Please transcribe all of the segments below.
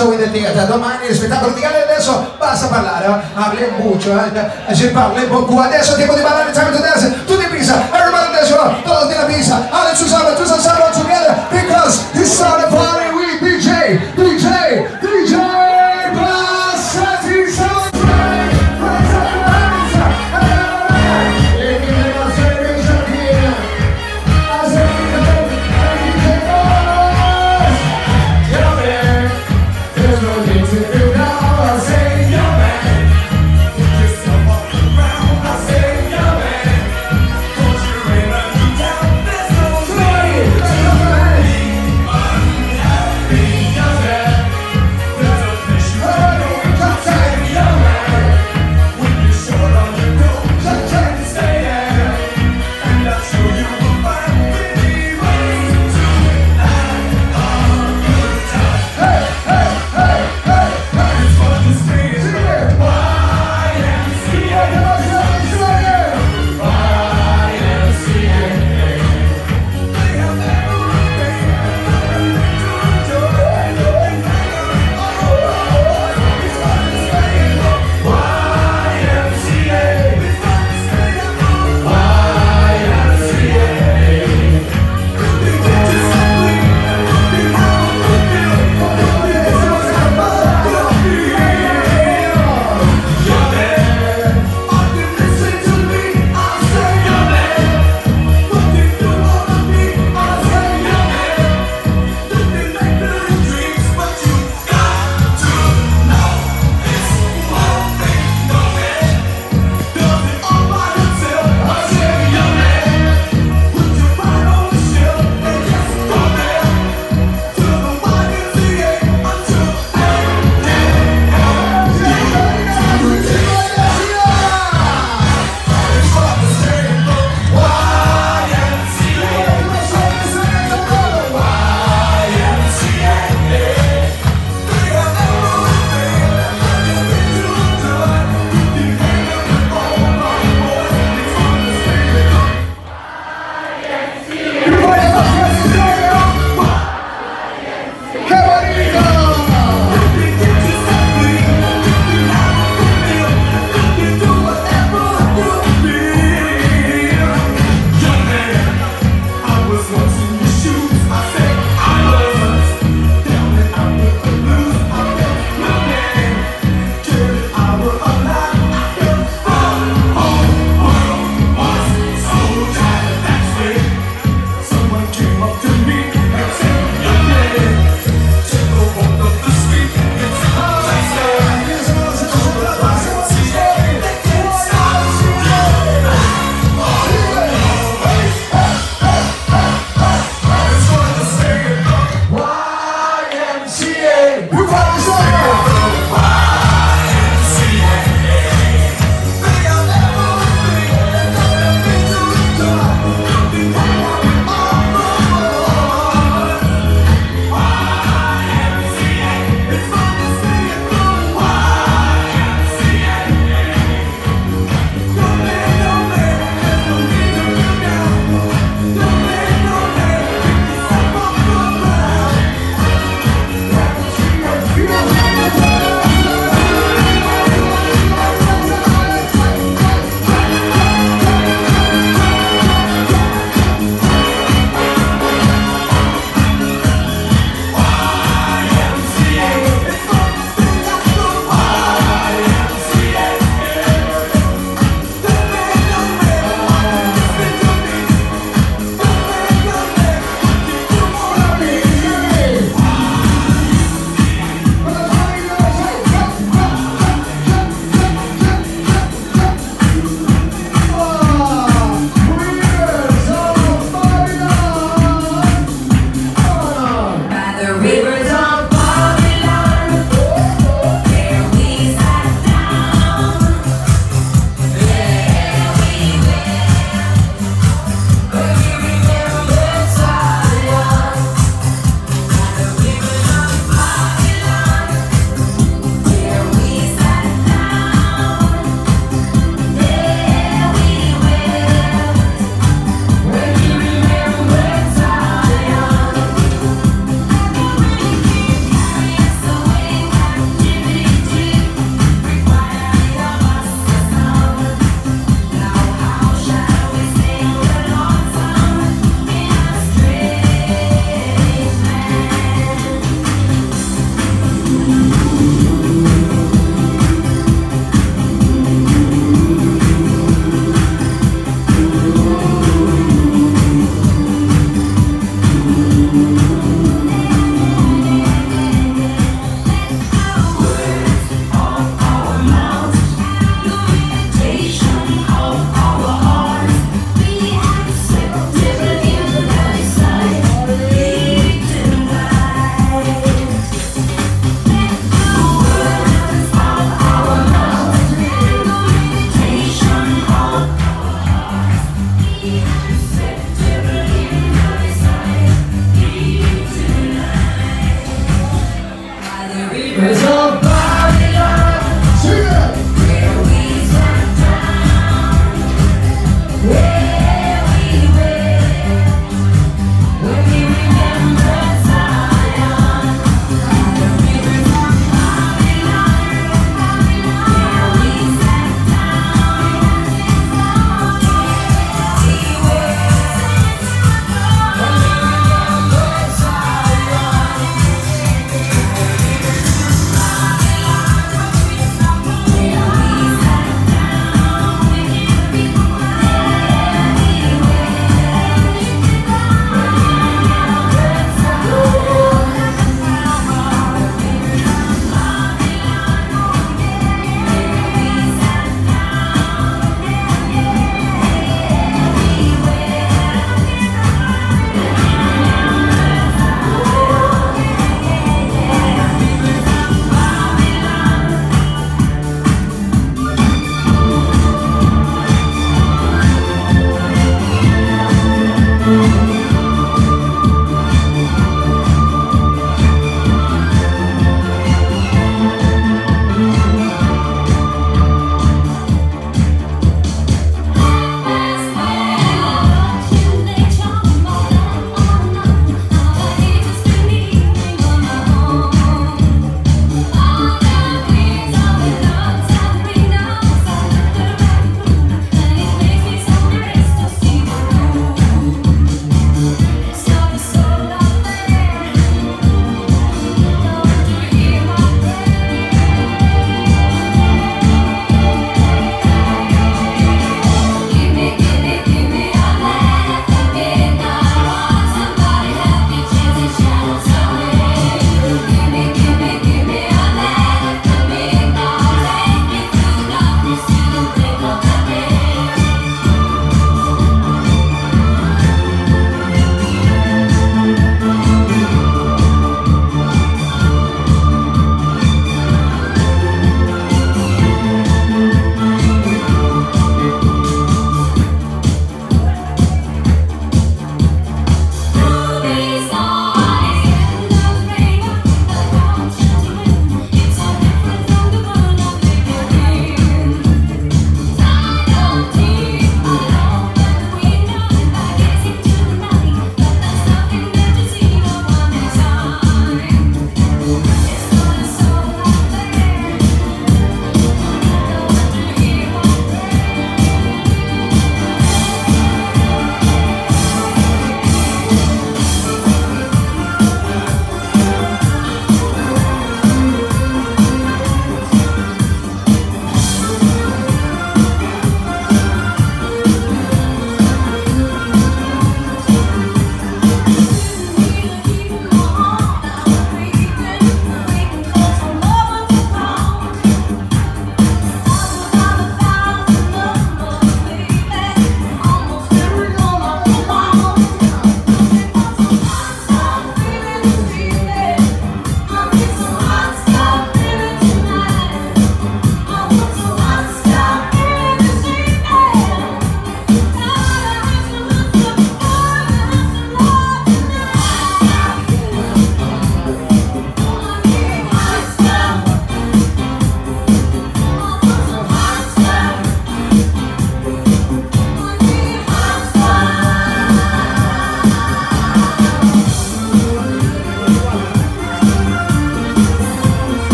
show in the theater. Domani il spettacolo di gala adesso basta parlare? Parli un buccio, eh? Si parla un po' adesso tempo di ballare, time to dance, tutti in pisa, everybody dance, todos nella pisa, Alex Usama, tu Sasano together, because started party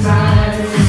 his.